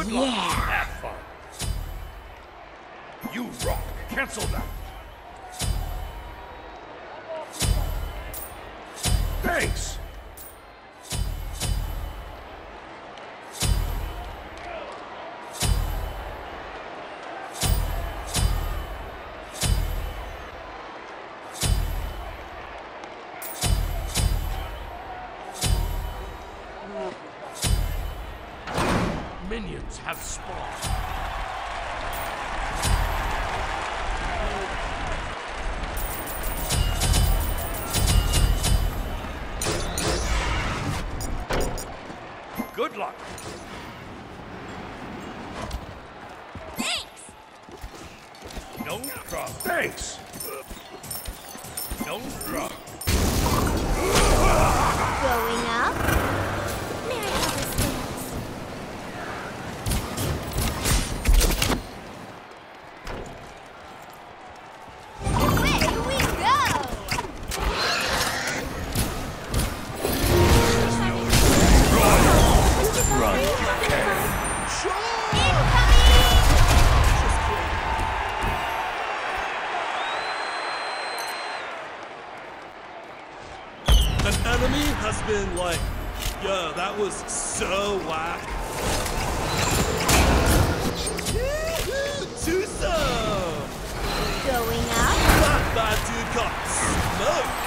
Good luck. Yeah. minions have spawned. Good luck. Thanks. No problem. Thanks. No problem. Going up. been like, yo, that was so whack. Tuso! Going up? That bad dude got smoked.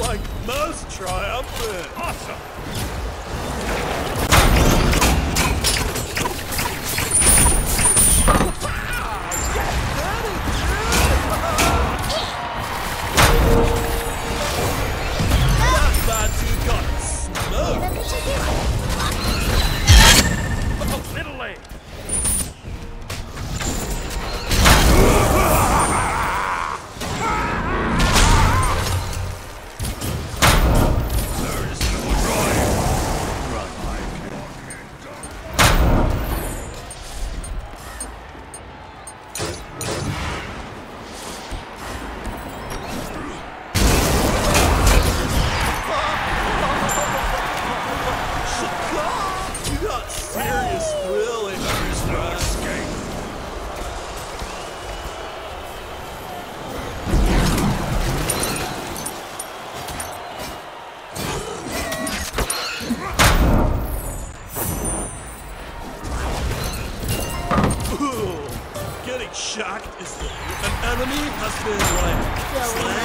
like most triumphant. Awesome. Oh, little lady! this, like, yeah,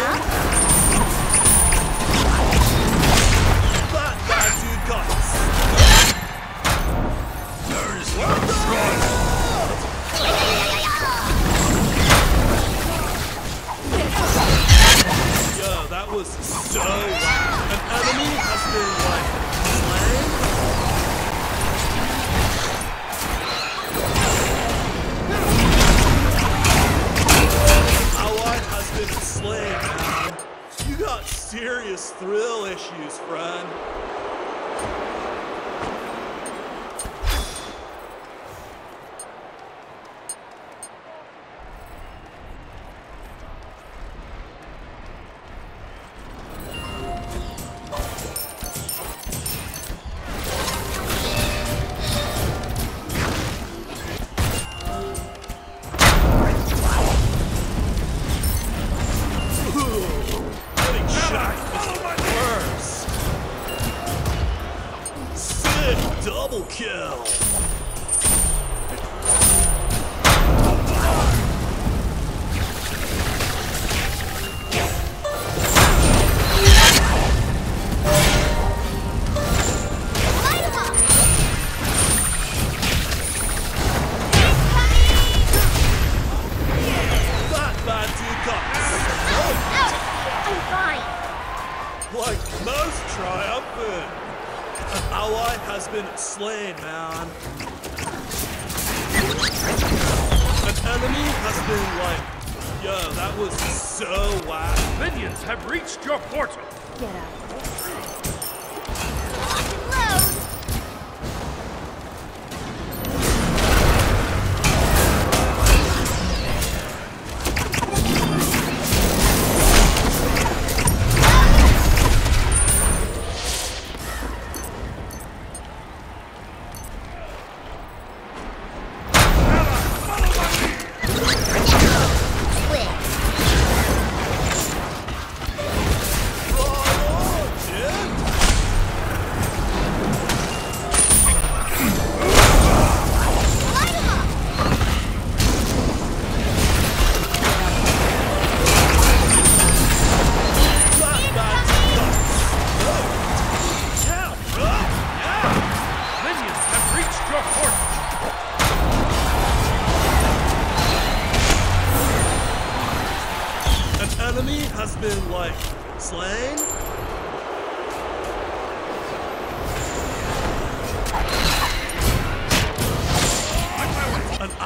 spread.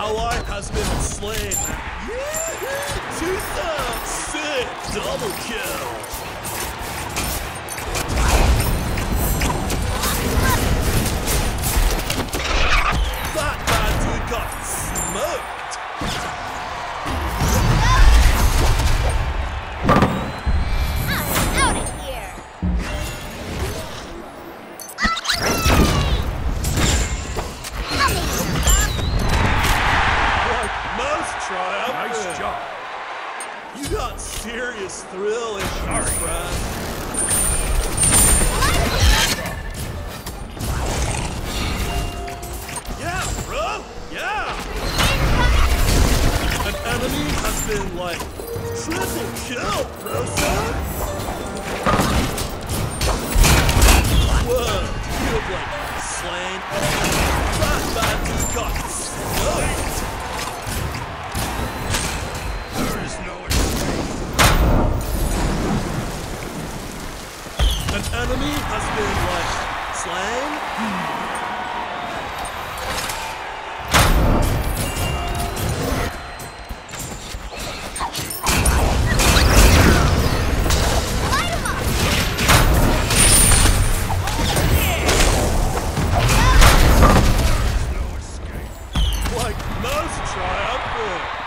ally has been slain. Tusa! Sick! Double kill! That bad dude got smoked! Really. score.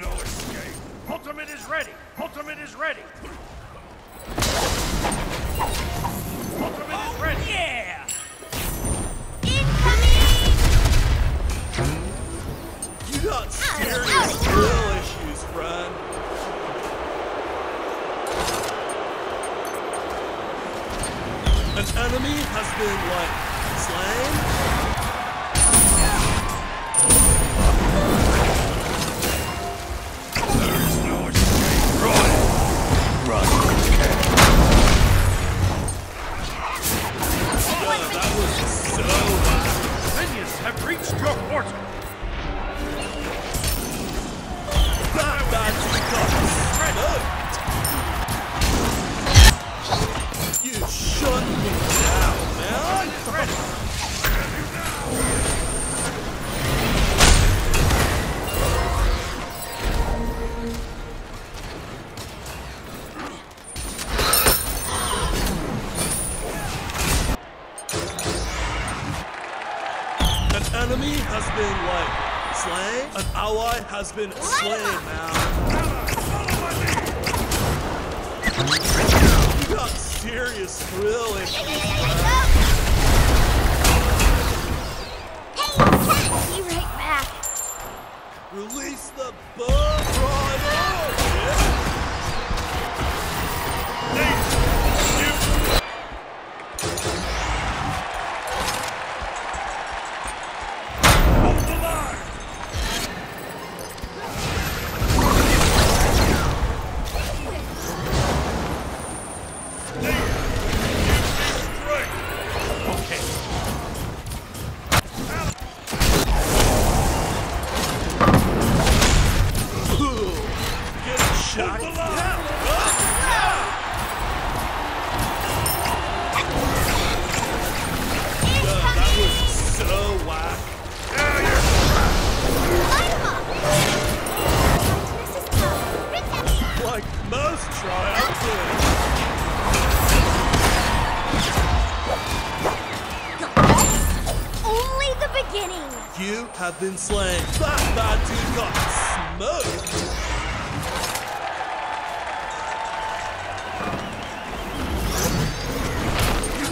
No escape. Ultimate is ready. Ultimate is ready. Ultimate oh, is ready. Oh, yeah! has been slain now. You got serious thrill Hey, you be right back. Release the bug. that got smoked.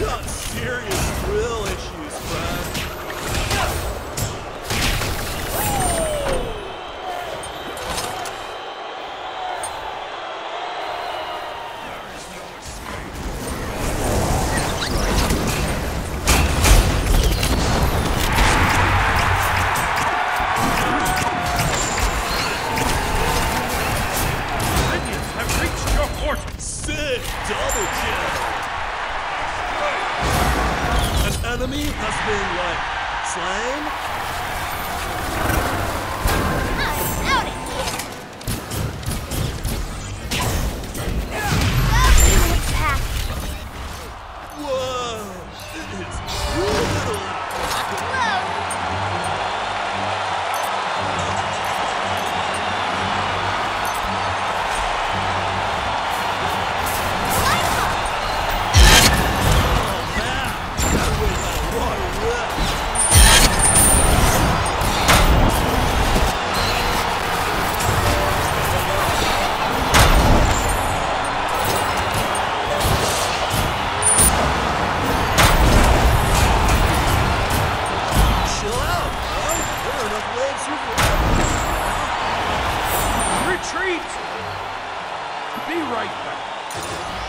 Not serious, really. enemy has been, like, slain? Be right back.